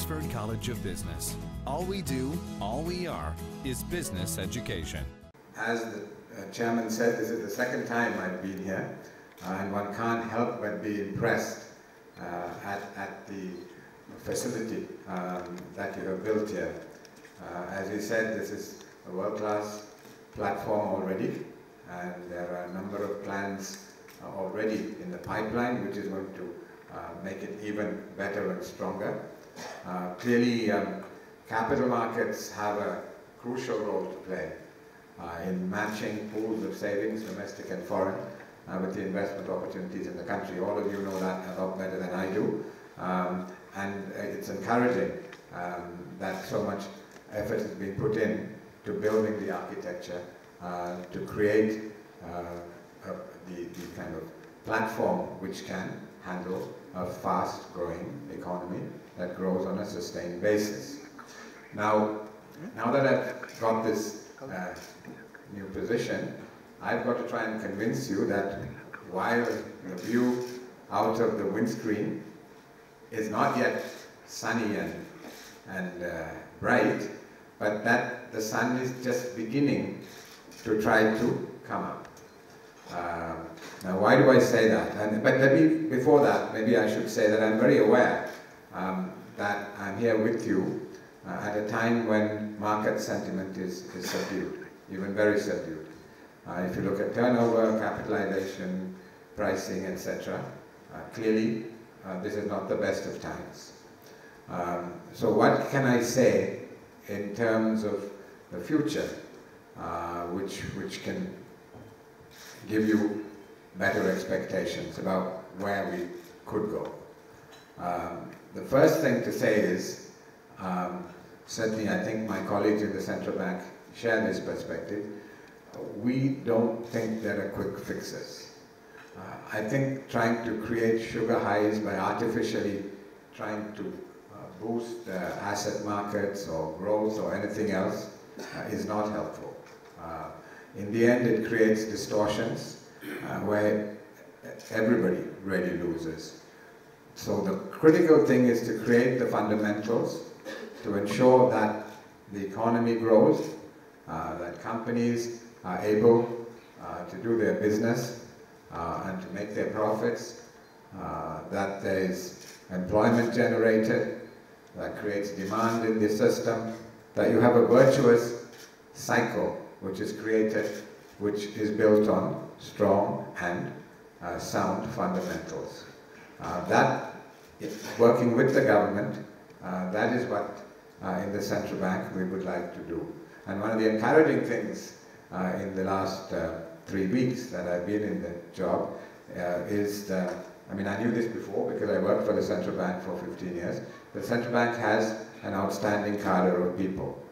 Wexford College of Business. All we do, all we are, is business education. As the uh, chairman said, this is the second time I've been here, uh, and one can't help but be impressed uh, at, at the facility um, that you have built here. Uh, as you said, this is a world-class platform already, and there are a number of plans already in the pipeline, which is going to uh, make it even better and stronger. Uh, clearly, um, capital markets have a crucial role to play in matching pools of savings, domestic and foreign, with the investment opportunities in the country. All of you know that a lot better than I do. Um, and it's encouraging um, that so much effort has been put in to building the architecture, uh, to create uh, the, the kind of platform which can handle a fast growing economy that grows on a sustained basis. Now, now that I've got this uh, new position, I've got to try and convince you that while the view out of the windscreen is not yet sunny and, and uh, bright, but that the sun is just beginning to try to come up. Uh, now, why do I say that? And, but let me, before that, maybe I should say that I'm very aware um, that I'm here with you uh, at a time when market sentiment is, is subdued, even very subdued. Uh, if you look at turnover, capitalization, pricing, etc., uh, clearly uh, this is not the best of times. Um, so what can I say in terms of the future, uh, which, which can give you better expectations about where we could go. Um, the first thing to say is, um, certainly I think my colleagues in the central bank share this perspective, we don't think there are quick fixes. Uh, I think trying to create sugar highs by artificially trying to uh, boost uh, asset markets or growth or anything else uh, is not helpful. Uh, in the end, it creates distortions uh, where everybody really loses. So the critical thing is to create the fundamentals to ensure that the economy grows, uh, that companies are able uh, to do their business uh, and to make their profits, uh, that there is employment generated, that creates demand in the system, that you have a virtuous cycle which is created, which is built on strong and uh, sound fundamentals. Uh, that, working with the government, uh, that is what uh, in the central bank we would like to do. And one of the encouraging things in the last three weeks that I've been in the job is that, I mean, I knew this before because I worked for the central bank for 15 years. The central bank has an outstanding cadre of people.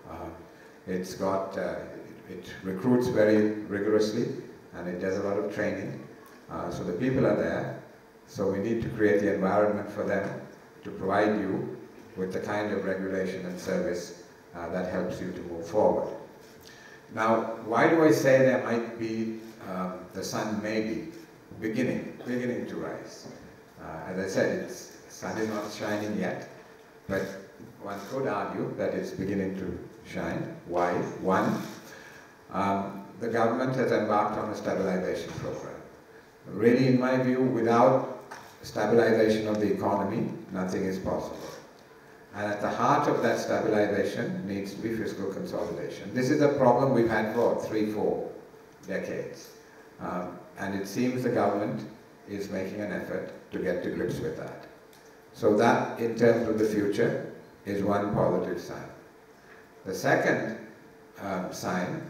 it's got, it recruits very rigorously and it does a lot of training. Uh, so the people are there. So we need to create the environment for them to provide you with the kind of regulation and service uh, that helps you to move forward. Now, why do I say there might be, um, the sun may be beginning, beginning to rise? Uh, as I said, the sun is not shining yet, but one could argue that it's beginning to shine. Why? One, um, the government has embarked on a stabilization program. Really, in my view, without stabilization of the economy, nothing is possible. And at the heart of that stabilization needs to be fiscal consolidation. This is a problem we've had for three, four decades. Um, and it seems the government is making an effort to get to grips with that. So that, in terms of the future, is one positive sign. The second um, sign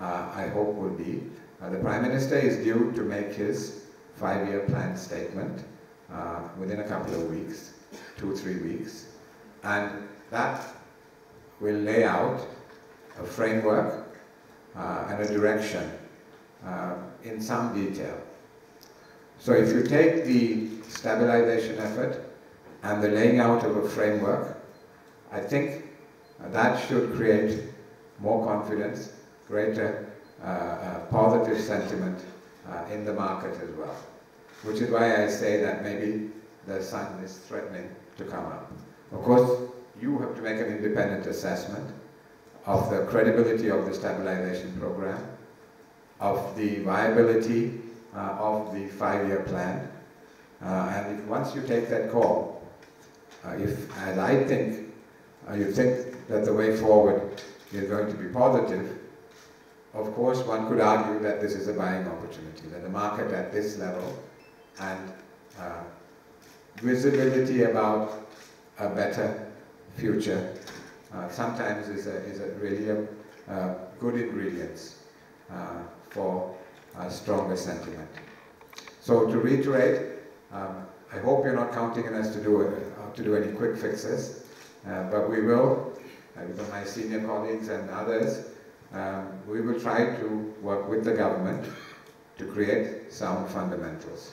uh, I hope will be. Uh, the Prime Minister is due to make his five-year plan statement uh, within a couple of weeks, two, three weeks, and that will lay out a framework uh, and a direction uh, in some detail. So if you take the stabilization effort and the laying out of a framework, I think that should create more confidence greater uh, uh, positive sentiment uh, in the market as well. Which is why I say that maybe the sun is threatening to come up. Of course, you have to make an independent assessment of the credibility of the stabilization program, of the viability uh, of the five-year plan, uh, and if, once you take that call, uh, if, as I think, uh, you think that the way forward is going to be positive, of course, one could argue that this is a buying opportunity, that the market at this level and uh, visibility about a better future uh, sometimes is a, is a really a, uh, good ingredients uh, for a stronger sentiment. So to reiterate, um, I hope you're not counting on us to do, uh, to do any quick fixes, uh, but we will, with my senior colleagues and others, um, we will try to work with the government to create sound fundamentals.